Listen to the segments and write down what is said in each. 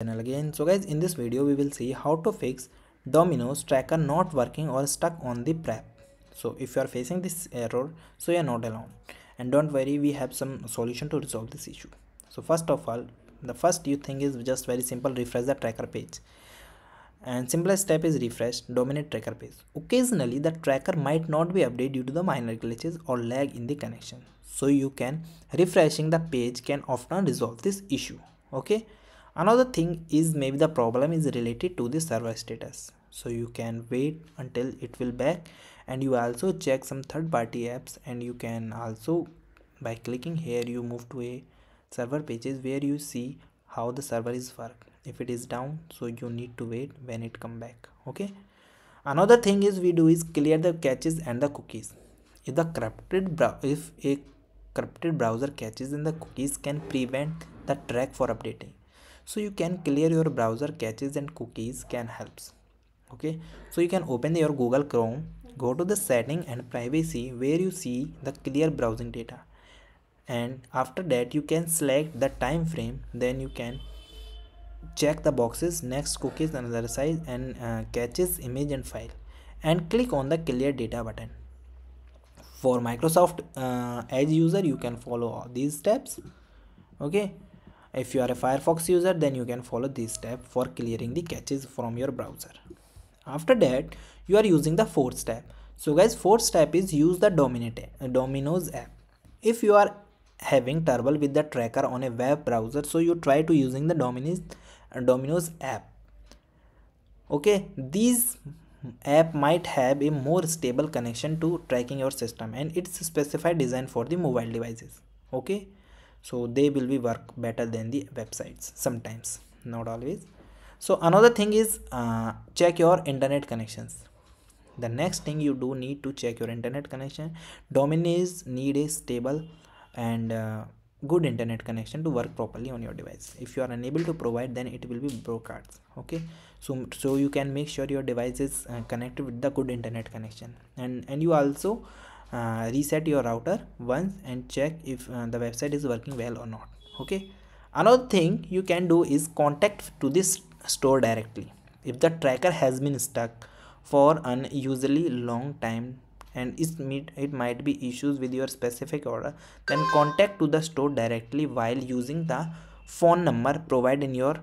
channel again. So guys in this video we will see how to fix domino's tracker not working or stuck on the prep. So if you are facing this error so you are not alone. And don't worry we have some solution to resolve this issue. So first of all the first you think is just very simple refresh the tracker page. And simplest step is refresh domino's tracker page. Occasionally the tracker might not be updated due to the minor glitches or lag in the connection. So you can refreshing the page can often resolve this issue okay another thing is maybe the problem is related to the server status. So you can wait until it will back and you also check some third-party apps and you can also by clicking here you move to a server pages where you see how the server is work. If it is down so you need to wait when it come back okay? Another thing is we do is clear the caches and the cookies. If the corrupted if a corrupted browser caches and the cookies can prevent the track for updating so you can clear your browser caches and cookies can helps. Okay? So you can open your google chrome go to the setting and privacy where you see the clear browsing data. And after that you can select the time frame. Then you can check the boxes next cookies another size and uh, caches image and file. And click on the clear data button. For microsoft uh, edge user you can follow all these steps. Okay if you are a firefox user then you can follow this step for clearing the caches from your browser. After that you are using the fourth step. So guys fourth step is use the domino's app. If you are having trouble with the tracker on a web browser so you try to using the domino's domino's app. Okay these app might have a more stable connection to tracking your system and it's specified design for the mobile devices. Okay so they will be work better than the websites sometimes not always. So another thing is uh, check your internet connections. The next thing you do need to check your internet connection. Domino's need a stable and uh, good internet connection to work properly on your device. If you are unable to provide then it will be broadcast okay? So so you can make sure your device is uh, connected with the good internet connection. And and you also uh, reset your router once and check if uh, the website is working well or not okay? Another thing you can do is contact to this store directly. If the tracker has been stuck for unusually long time and it, it might be issues with your specific order then contact to the store directly while using the phone number provided in your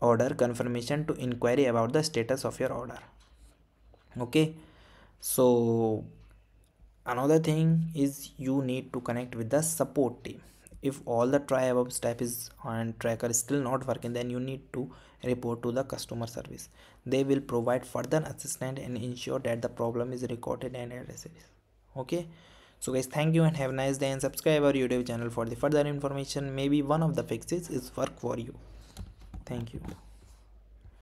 order confirmation to inquiry about the status of your order okay? So another thing is you need to connect with the support team. If all the try above step is and tracker is still not working then you need to report to the customer service. They will provide further assistance and ensure that the problem is recorded and addressed. Okay? So guys thank you and have a nice day and subscribe our youtube channel for the further information. Maybe one of the fixes is work for you. Thank you